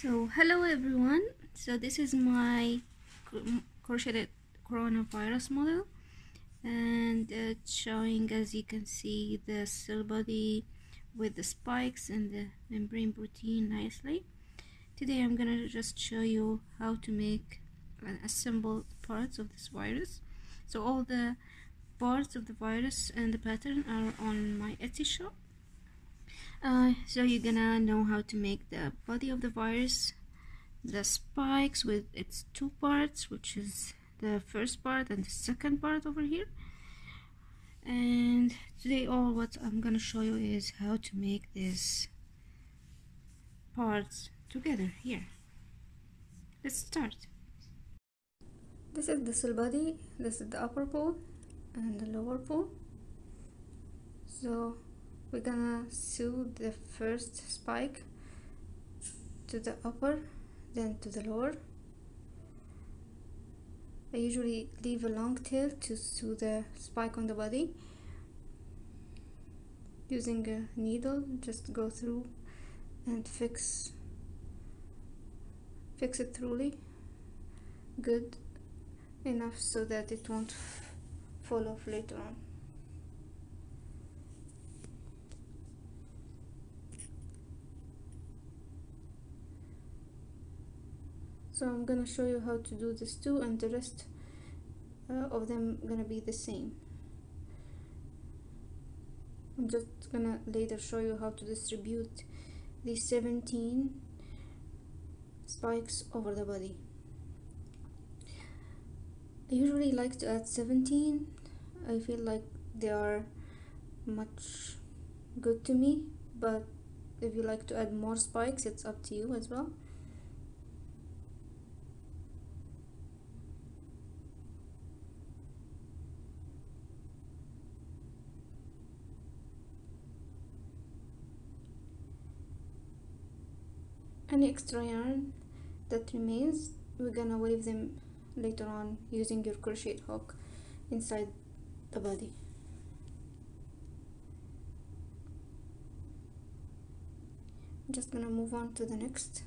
So hello everyone. So this is my crocheted coronavirus model and it's showing as you can see the cell body with the spikes and the membrane protein nicely. Today I'm gonna just show you how to make and assemble parts of this virus. So all the parts of the virus and the pattern are on my Etsy shop uh, so you're gonna know how to make the body of the virus. The spikes with its two parts which is the first part and the second part over here. And today all what I'm gonna show you is how to make these parts together here. Let's start. This is the cell body this is the upper pole and the lower pole so we're gonna sew the first spike to the upper then to the lower. I usually leave a long tail to sew the spike on the body. Using a needle just go through and fix fix it thoroughly. Good enough so that it won't fall off later on so I'm gonna show you how to do this too and the rest uh, of them gonna be the same. I'm just gonna later show you how to distribute these 17 spikes over the body. I usually like to add 17 I feel like they are much good to me but if you like to add more spikes it's up to you as well any extra yarn that remains. We're gonna weave them later on using your crochet hook inside the body. I'm just gonna move on to the next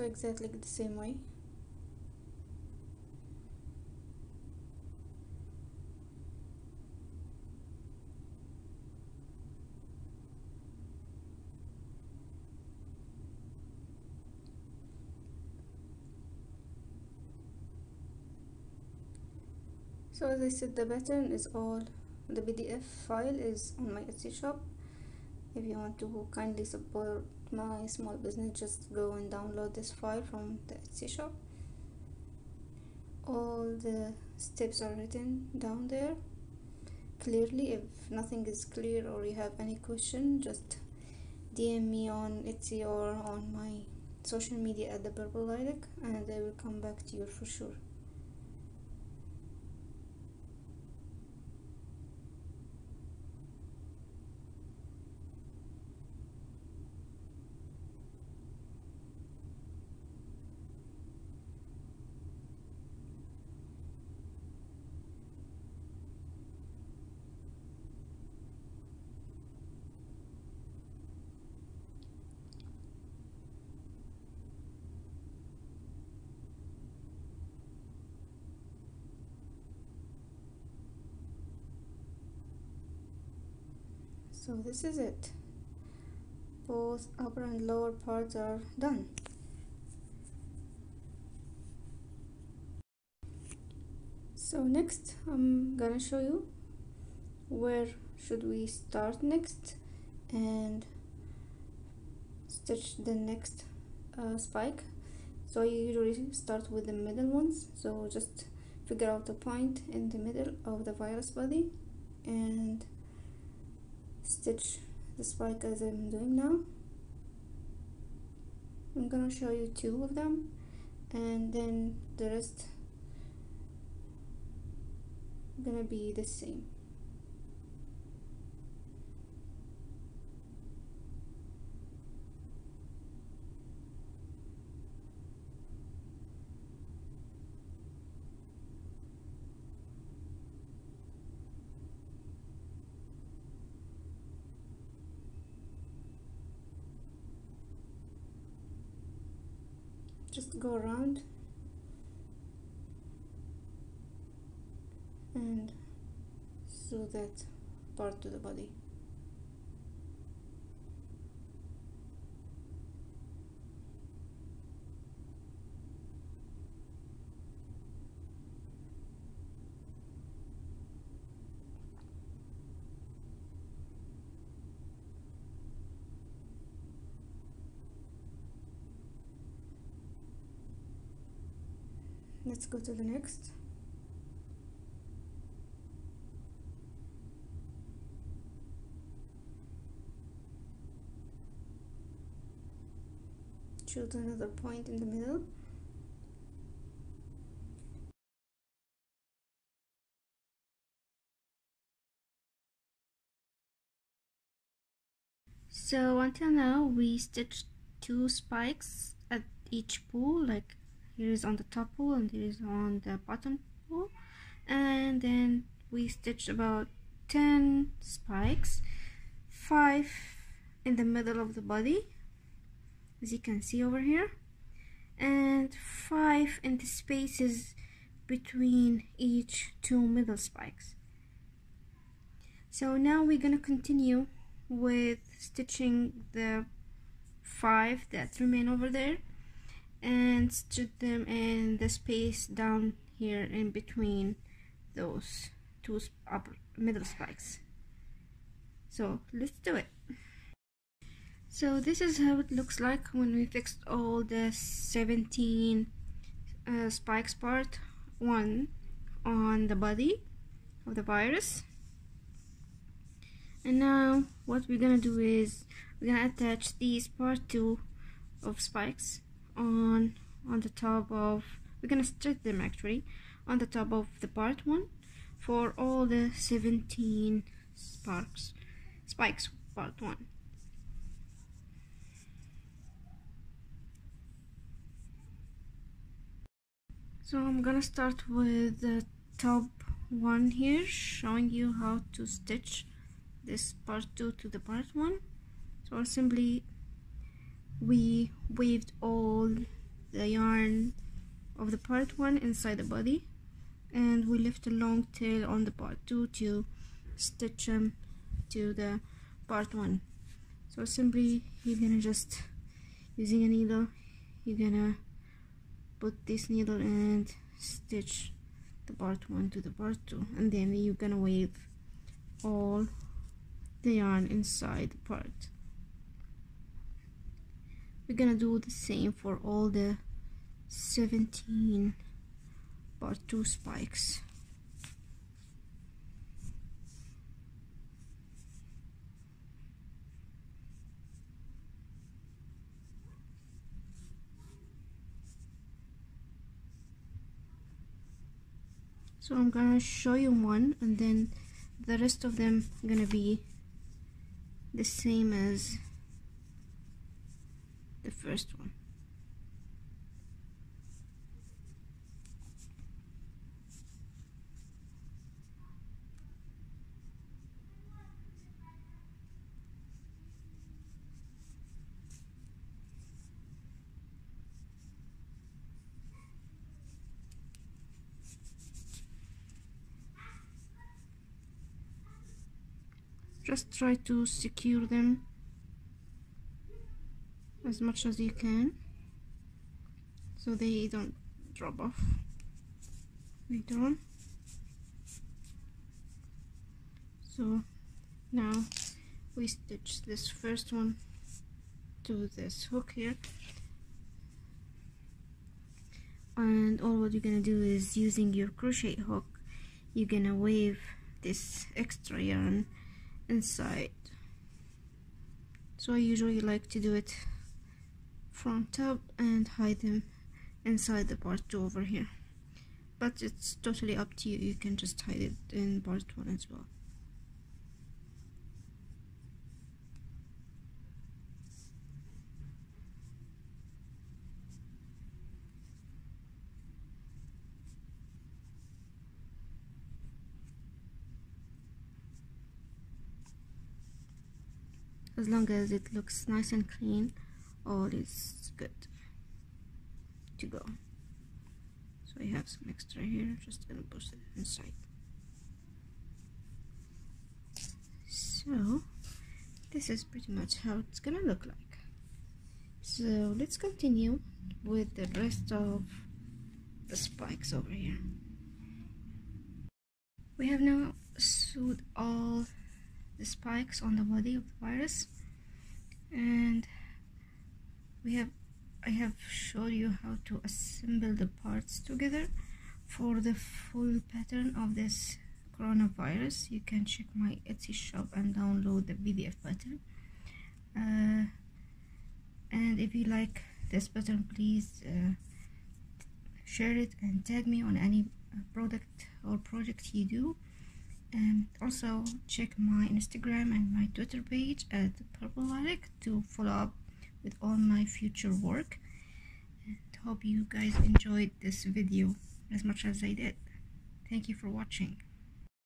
so exactly the same way. So as I said the pattern is all the PDF file is on my Etsy shop. If you want to kindly support my small business just go and download this file from the Etsy shop. All the steps are written down there. Clearly if nothing is clear or you have any question just DM me on Etsy or on my social media at the purple lilac and I will come back to you for sure so this is it. Both upper and lower parts are done. So next I'm gonna show you where should we start next and stitch the next uh, spike. So you usually start with the middle ones. So just figure out the point in the middle of the virus body and stitch the spike as I'm doing now. I'm gonna show you two of them and then the rest gonna be the same just go around. And sew that part to the body let's go to the next. Choose another point in the middle. So until now we stitched two spikes at each pool like here is on the top pool and here is on the bottom pool. And then we stitched about 10 spikes 5 in the middle of the body as you can see over here and 5 in the spaces between each two middle spikes. So now we're gonna continue with stitching the 5 that remain over there and stitch them in the space down here in between those two upper middle spikes. So let's do it. So this is how it looks like when we fixed all the 17 uh, spikes part. One on the body of the virus. And now what we're gonna do is we're gonna attach these part two of spikes on on the top of we're gonna stretch them actually on the top of the part one for all the 17 sparks spikes part one. So I'm gonna start with the top one here showing you how to stitch this part 2 to the part 1 so I'll simply we weaved all the yarn of the part 1 inside the body and we left a long tail on the part 2 to stitch them to the part 1 so simply you're gonna just using a needle you're gonna put this needle and stitch the part 1 to the part 2 and then you're gonna weave all the yarn inside the part we're gonna do the same for all the 17 part 2 spikes. So I'm gonna show you one and then the rest of them gonna be the same as first one. just try to secure them as much as you can so they don't drop off later on. So now we stitch this first one to this hook here. And all what you're gonna do is using your crochet hook you're gonna wave this extra yarn inside. So I usually like to do it from top and hide them inside the part 2 over here. But it's totally up to you. You can just hide it in part 1 as well. As long as it looks nice and clean all is good to go. So I have some extra here just gonna push it inside. So this is pretty much how it's gonna look like. So let's continue with the rest of the spikes over here. We have now sewed all the spikes on the body of the virus and we have I have showed you how to assemble the parts together. For the full pattern of this coronavirus you can check my Etsy shop and download the PDF pattern uh, and if you like this pattern please uh, share it and tag me on any uh, product or project you do. And also check my instagram and my twitter page at purple lilac to follow up with all my future work. And hope you guys enjoyed this video as much as i did. Thank you for watching